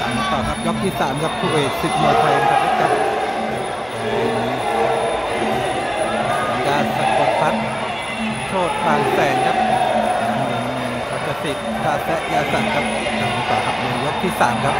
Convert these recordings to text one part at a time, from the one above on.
ตามต่อครับยกที่สามครับคู่เอกศึกมวยไทยครับครับสัญญาสกดพัดโชดปางแสนครับพัชสิทธิ์ตาแซะยาสันครับตามต่อครับในยกที่สามครับ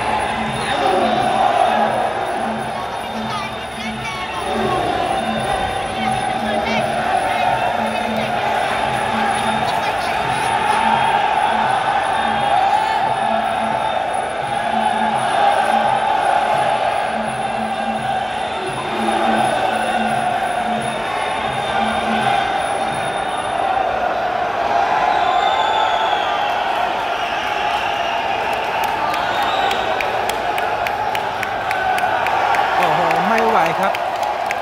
ครับ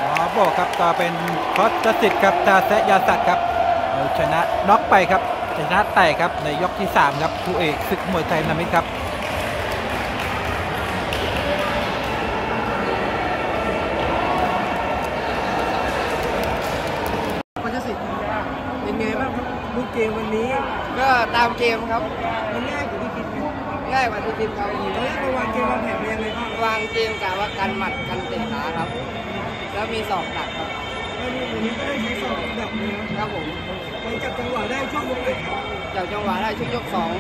หมอบอกครับก็เป็นคอสสิทธิ์ครับตาแซะยาสัตว์ครับเอาชนะน็อกไปครับชนะแต่ครับในยกที่ 3 ครับคู่เอกศึกมวยไทยนามิตครับมันจะสิทธิ์เป็นไงบ้างครับลูกเกมวันนี้ ก็ตามเกมครับ มันง่ายกว่าที่คิดไหม ง่ายกว่าที่คิดครับตอนแรกเราวางเกมวางแผนมายังไงบ้างวางเกมกะว่ากันหมัดกันเตะขาครับ แล้วมีสองตัดครับวันนี้วันนี้ก็ได้ใช้สองอันดับเลยนะครับผมหลังจากจังหวะได้ช่วงยกไหนครับจากจังหวะได้ชุดยกสอง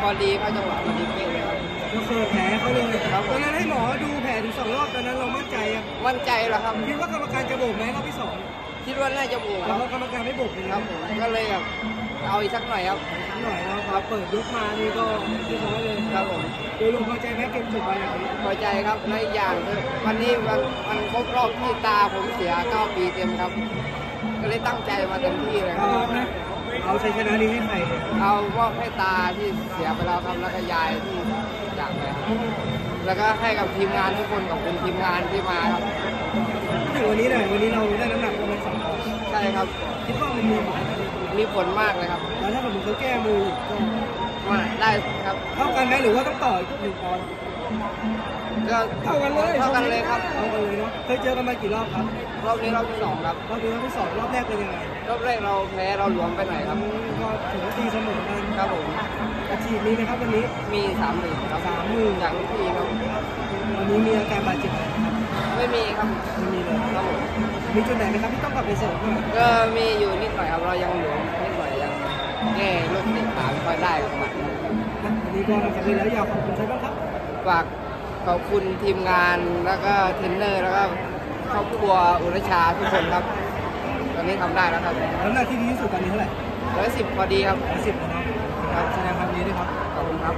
พอดีเข้าจังหวะพอดีเป๊ะเลยครับก็เคยแผลเขาเลยครับผมตอนนั้นให้หมอดูแผลถึงสองรอบตอนนั้นเรามั่นใจอะมั่นใจแล้วครับคิดว่ากรรมการจะโบกไหมรอบที่สองคิดว่าน่าจะบวกคแล้รัวบกรรมการไม่โบกเลยคครัรับบผมก็เลยแบบ เอาอีกสักหน่อยครับหน่อยแล้วครับเปิดยกมานี่ก็เรียบร้อยเลยครับผมโดยรวมพอใจแพ้เกมจบไปอย่างนี้พอใจครับและอีกอย่างคือวันนี้มันมันครบรอบที่ตาผมเสีย9ปีเต็มครับ ก็เลยตั้งใจมาเต็มที่เลยครับเอานะเอาชัยชนะนี้ให้ใครเอามอบให้ตาที่เสียไปแล้วครับแล้วก็ยายที่จากไปครับแล้วก็ให้กับทีมงานทุกคนกับคุณทีมงานที่มาครับถึงวันนี้หน่อยวันนี้เราได้น้ำหนักประมาณสองปอนด์ใช่ครับคิดว่ามันมีผล มีผลมากเลยครับแล้วถ้าสมมติเขาแก้มืออีกก็มาได้ครับเท่ากันไหมหรือว่าต้องต่ออีกหนึ่งปอนด์ก็เท่ากันเลยเท่ากันเลยครับเท่ากันเลยเนาะเคยเจอกันมากี่รอบครับรอบนี้รอบที่สองครับรอบนี้รอบที่สองรอบแรกเป็นยังไงรอบแรกเราแพ้เราหลวมไปหน่อยครับก็ถือว่าตีเสมอกันครับผมอาชีพนี้นะครับวันนี้มีสามหมื่นครับสามหมื่นจากลูกพี่ครับวันนี้มีอาการบาดเจ็บไหมครับไม่มีครับไม่มีเลยครับผมมีจุดไหนไหมครับที่ต้องกลับไปเสริมบ้างก็มีอยู่นิดหน่อยครับเรายังหลวมนิดหน่อยยัง แก้ล็อกติดขาไม่ค่อยได้ประมาณนั้นวันนี้ก็จะมีแล้วอยากขอบคุณใครบ้างครับฝากขอบคุณทีมงานแล้วก็เทรนเนอร์แล้วก็ครอบครัวอุรชาทุกคนครับ ตอนนี้ทำได้แล้วครับน้ำหนักที่ดีที่สุดตอนนี้เท่าไหร่ร้อยสิบพอดีครับร้อยสิบนะครับแสดงความดีด้วยครับขอบคุณครับ